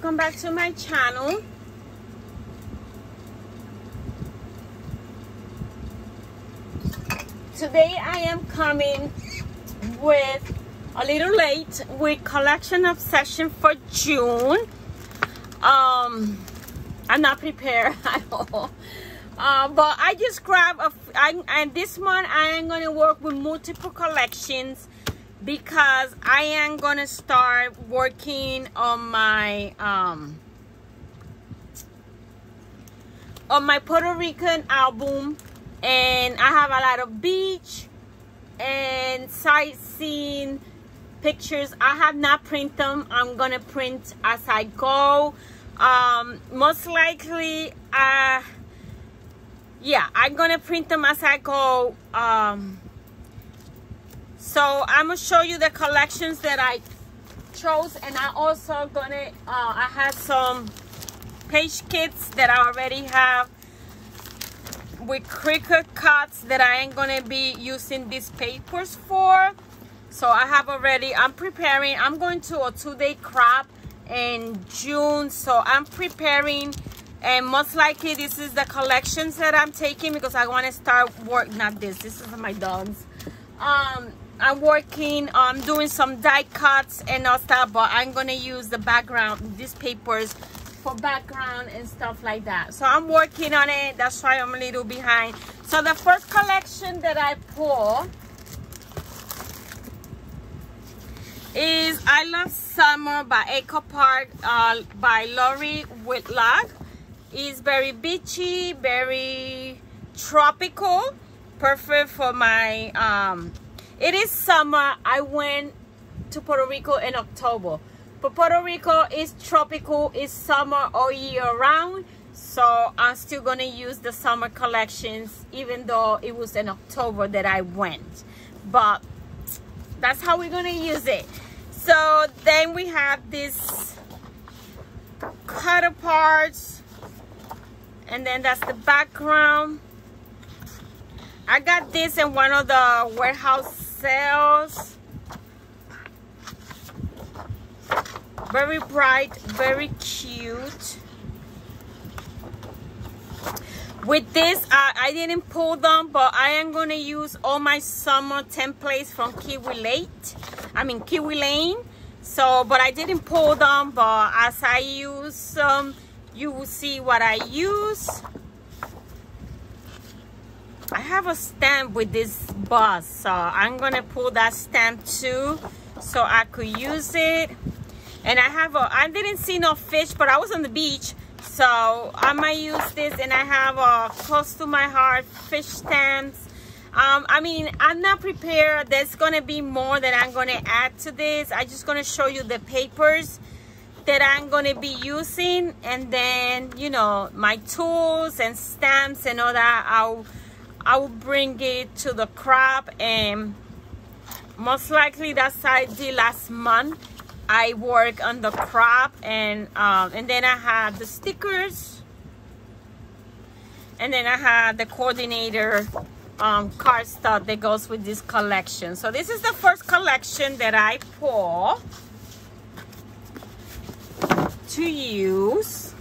welcome back to my channel. Today I am coming with a little late with collection obsession for June. Um I'm not prepared at all. Uh, but I just grab a I, and this month I am going to work with multiple collections because I am gonna start working on my um on my Puerto Rican album and I have a lot of beach and sightseeing pictures. I have not print them. I'm gonna print as I go. Um most likely uh yeah I'm gonna print them as I go. Um so i'm gonna show you the collections that i chose and i also gonna uh, i have some page kits that i already have with Cricut cuts that i ain't gonna be using these papers for. So i have already i'm preparing i'm going to a two-day crop in june so i'm preparing and most likely this is the collections that i'm taking because i want to start work not this this is my dogs. Um I'm working on um, doing some die cuts and all stuff, but I'm gonna use the background, these papers for background and stuff like that. So I'm working on it. That's why I'm a little behind. So the first collection that I pull is I Love Summer by Echo Park uh, by Lori Whitlock. It's very beachy, very tropical, perfect for my um, it is summer. I went to Puerto Rico in October. But Puerto Rico is tropical, it's summer all year round. So I'm still gonna use the summer collections even though it was in October that I went. But that's how we're gonna use it. So then we have this cut aparts and then that's the background. I got this in one of the warehouse sales very bright very cute. With this uh, I didn't pull them but I am going to use all my summer templates from Kiwi Late. I mean Kiwi Lane. So but I didn't pull them but as I use them you will see what I use I have a stamp with this bus, so I'm gonna pull that stamp too so I could use it. And I have a, I didn't see no fish, but I was on the beach, so I might use this and I have a close to my heart fish stamps. Um, I mean, I'm not prepared. There's gonna be more that I'm gonna add to this. I'm just gonna show you the papers that I'm gonna be using and then, you know, my tools and stamps and all that. I'll I will bring it to the crop and most likely that's I did last month. I work on the crop and um, and then I have the stickers and then I have the coordinator um, card stuff that goes with this collection. So this is the first collection that I pull to use.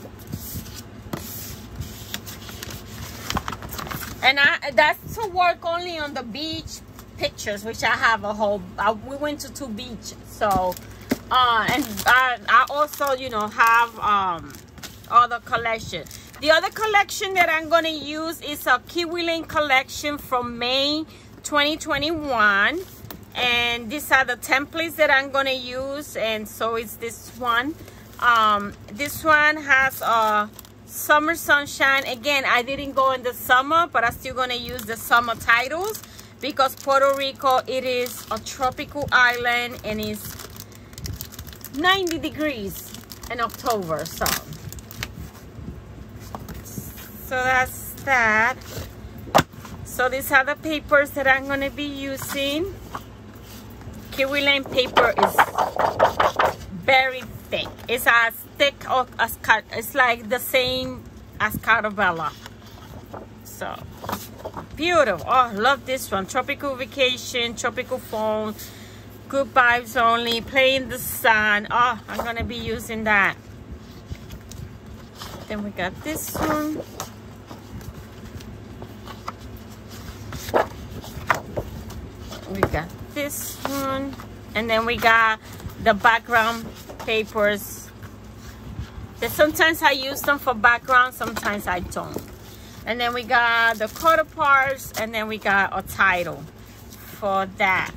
And I that's to work only on the beach pictures which I have a whole I, we went to two beach, so uh and I, I also you know have um other collection. The other collection that I'm gonna use is a Kiwi Lane collection from May 2021 and these are the templates that I'm gonna use and so it's this one. Um this one has a summer sunshine. Again i didn't go in the summer but i'm still going to use the summer titles because puerto rico it is a tropical island and it's 90 degrees in october so. So that's that. So these are the papers that i'm going to be using. Kiwi lane paper is very thick it's as thick as cut it's like the same as Caravella. So beautiful. Oh love this one. Tropical vacation tropical phone good vibes only play in the sun. Oh i'm gonna be using that. Then we got this one. We got this one. And then we got the background papers that sometimes I use them for background sometimes I don't and then we got the quarter parts and then we got a title for that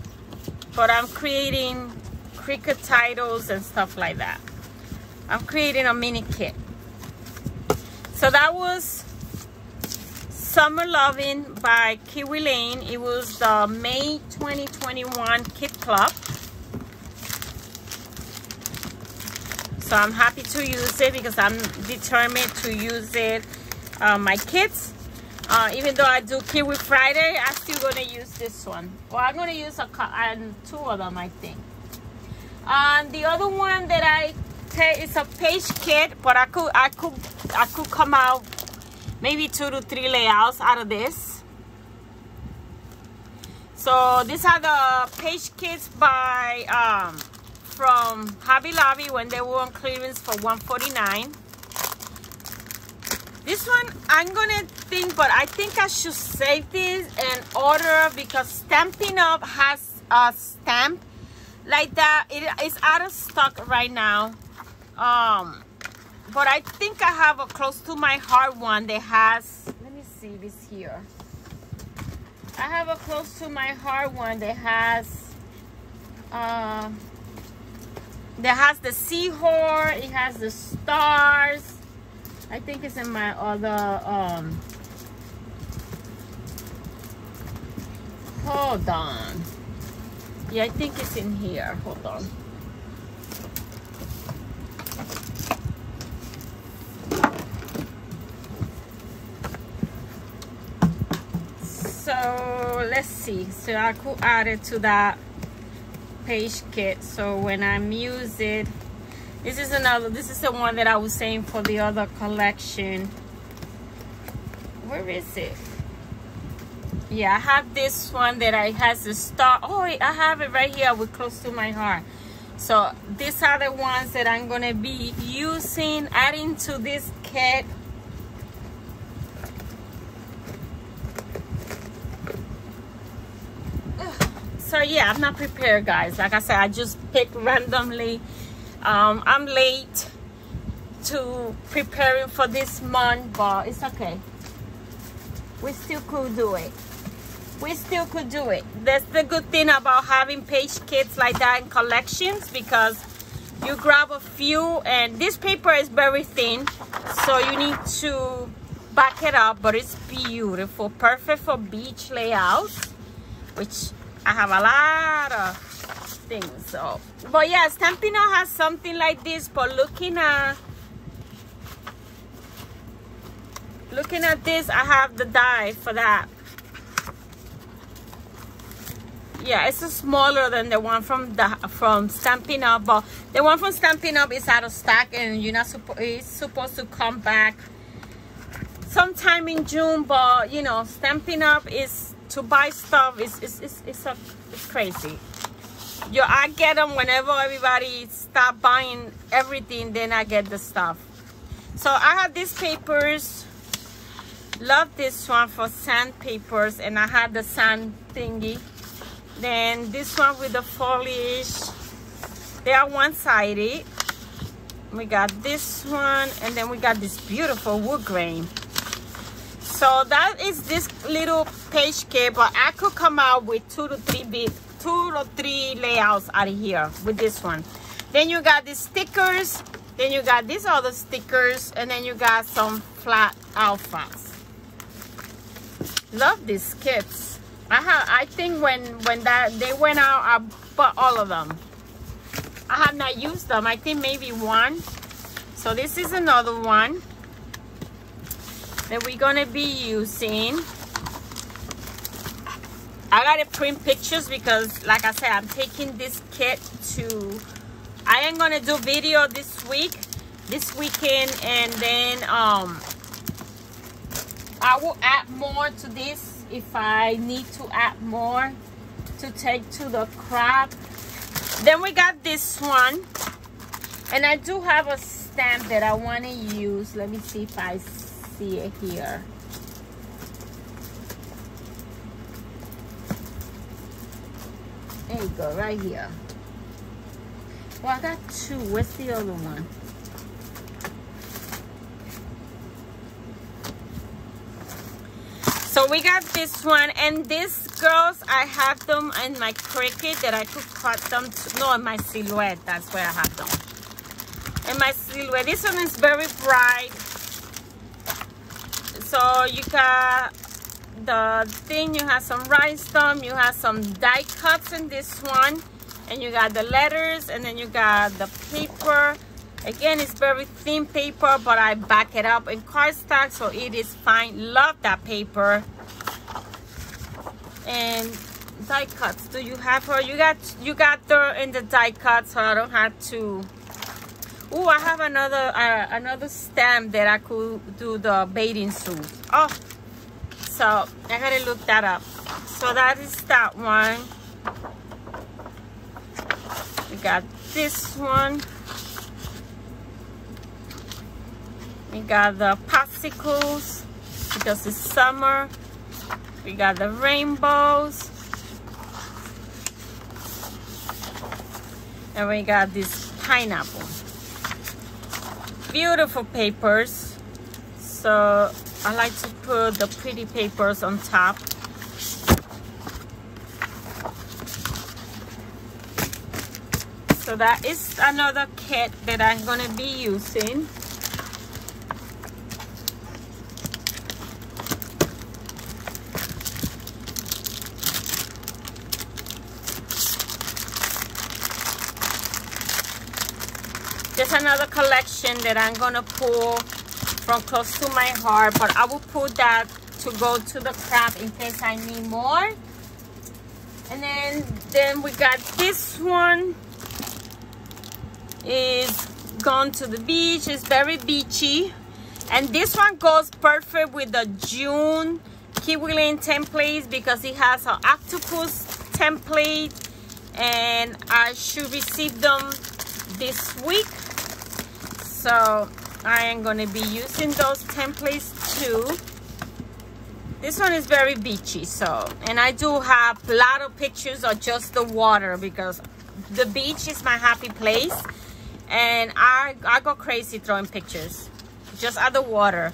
but I'm creating Cricut titles and stuff like that I'm creating a mini kit so that was Summer Loving by Kiwi Lane. It was the May 2021 Kit Club. So I'm happy to use it because I'm determined to use it uh, my kits. Uh, even though I do Kiwi Friday, I'm still gonna use this one. Well, I'm gonna use a and two of them, I think. Uh, the other one that I take is a page kit, but I could I could I could come out maybe two to three layouts out of this so these are the page kits by um, from Hobby Lobby when they were on clearance for 149 this one I'm gonna think but I think I should save this and order because Stampin' Up has a stamp like that. It is out of stock right now. Um but I think I have a close to my heart one that has, let me see this here. I have a close to my heart one that has, uh, that has the seahorse, it has the stars. I think it's in my other, um, hold on. Yeah, I think it's in here. Hold on. so let's see so I could add it to that page kit. So when I'm use it this is another this is the one that I was saying for the other collection. Where is it? Yeah I have this one that I has the star oh I have it right here with close to my heart. So these are the ones that I'm gonna be using adding to this kit so yeah i'm not prepared guys. Like i said i just picked randomly. Um, i'm late to preparing for this month but it's okay. We still could do it. We still could do it. That's the good thing about having page kits like that in collections because you grab a few and this paper is very thin so you need to back it up but it's beautiful. Perfect for beach layouts which I have a lot of things. So, but yeah, Stampin' Up has something like this. But looking at looking at this, I have the die for that. Yeah, it's a smaller than the one from the from Stampin' Up, but the one from Stampin' Up is out of stock, and you're not supposed it's supposed to come back sometime in June. But you know, Stampin' Up is to buy stuff is it's, it's, it's, a, it's crazy. Yo, I get them whenever everybody stop buying everything, then I get the stuff. So I have these papers. Love this one for sandpapers and I had the sand thingy. Then this one with the foliage. They are one-sided. We got this one, and then we got this beautiful wood grain so that is this little page kit but i could come out with two to three bit two to three layouts out of here with this one. Then you got the stickers then you got these other stickers and then you got some flat alphas love these kits. I have i think when when that they went out i bought all of them. I have not used them. I think maybe one. So this is another one that we're gonna be using I gotta print pictures because like I said I'm taking this kit to I am gonna do video this week this weekend and then um I will add more to this if I need to add more to take to the craft then we got this one and I do have a stamp that I want to use. Let me see if I see it here. There you go, right here. Well, I got two. What's the other one? So we got this one, and these girls, I have them in my Cricut that I could cut them. To, no, in my silhouette. That's where I have them. In my silhouette. This one is very bright. So you got the thing. You have some rhinestone. You have some die cuts in this one, and you got the letters, and then you got the paper again it's very thin paper but i back it up in cardstock so it is fine love that paper and die cuts do you have her you got you got her in the die cut so i don't have to oh i have another uh, another stamp that i could do the bathing suit oh so i gotta look that up so that is that one we got this one We got the popsicles because it's summer. We got the rainbows. And we got this pineapple. Beautiful papers. So I like to put the pretty papers on top. So that is another kit that I'm gonna be using. There's another collection that I'm gonna pull from close to my heart, but I will put that to go to the craft in case I need more. And then, then we got this one is gone to the beach. It's very beachy. And this one goes perfect with the June Kiwi Lane templates because it has an octopus template and I should receive them this week so I am going to be using those templates too. This one is very beachy so and I do have a lot of pictures of just the water because the beach is my happy place. And I, I go crazy throwing pictures just at the water.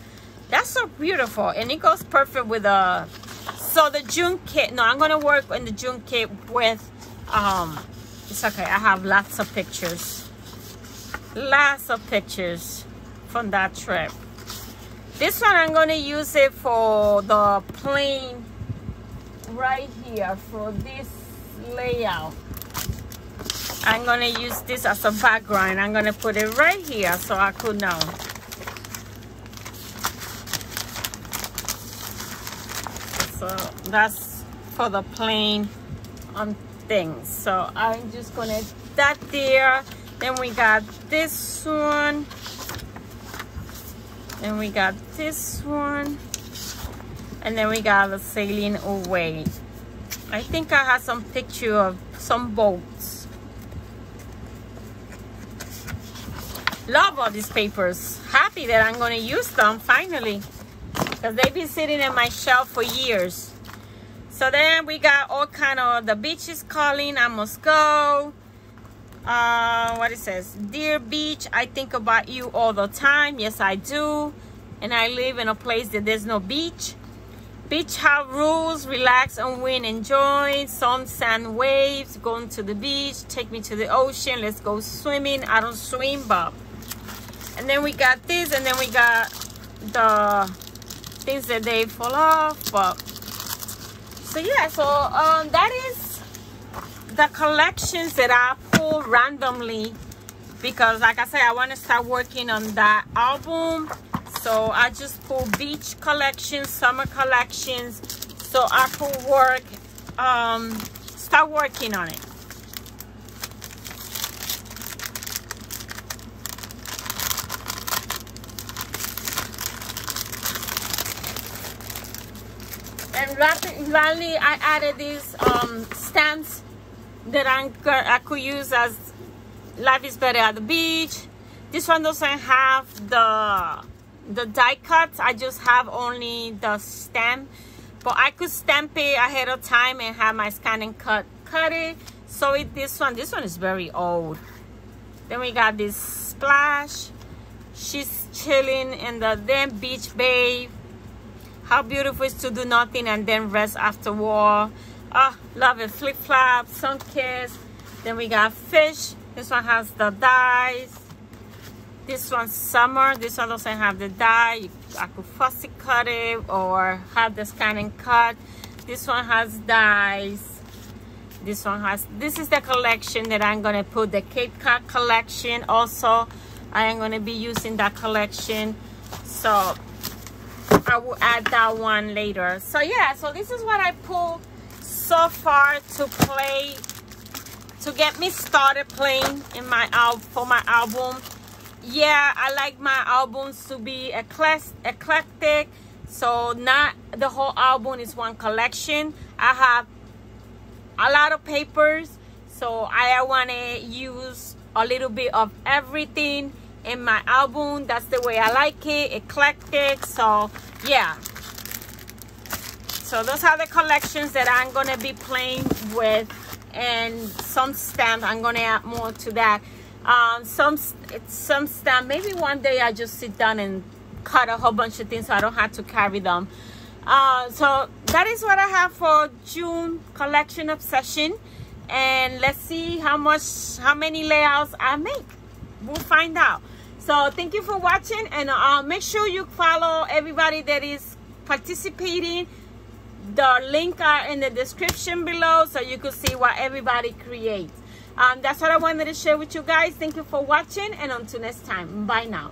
That's so beautiful and it goes perfect with a so the June kit no I'm gonna work in the June kit with um it's okay I have lots of pictures lots of pictures from that trip. This one i'm to use it for the plane right here for this layout. I'm to use this as a background. I'm to put it right here so i could know. So that's for the plane on things. So i'm just gonna that there then we got this one. Then we got this one. And then we got the sailing away. I think I have some picture of some boats. Love all these papers. Happy that I'm to use them finally. Because they've been sitting in my shelf for years. So then we got all kind of the beach is calling. I must go uh, what it says dear beach i think about you all the time. Yes i do. And i live in a place that there's no beach. Beach have rules relax and win enjoy sun sand waves going to the beach take me to the ocean let's go swimming. I don't swim but and then we got this and then we got the things that they fall off but so yeah so um that is the collections that I pull randomly because like I said, I want to start working on that album. So I just pull beach collections, summer collections. So I could work, um, start working on it. And lastly, I added these um, stamps that I'm, uh, I could use as life is better at the beach, this one doesn't have the the die cuts i just have only the stamp but i could stamp it ahead of time and have my ScanNCut cut it. So it this one this one is very old. Then we got this splash. She's chilling in the damn beach babe. How beautiful is to do nothing and then rest after war oh love it flip flop sun kiss. Then we got fish. This one has the dies this one's summer. This one doesn't have the die i could fussy cut it or have the ScanNCut. This one has dies this one has this is the collection that i'm gonna put the cape cod collection also. I am to be using that collection. So i will add that one later. So yeah so this is what i pulled so far to play to get me started playing in my album for my album. Yeah i like my albums to be eclectic. So not the whole album is one collection. I have a lot of papers so i want to use a little bit of everything in my album. That's the way i like it eclectic. So yeah so those are the collections that i'm gonna be playing with and some stamps i'm gonna add more to that. Um, some it's some stamp maybe one day i just sit down and cut a whole bunch of things so i don't have to carry them. Uh, so that is what i have for june collection obsession and let's see how much how many layouts i make. We'll find out. So thank you for watching and uh, make sure you follow everybody that is participating the link are in the description below so you can see what everybody creates um, that's what I wanted to share with you guys. Thank you for watching and until next time. Bye now.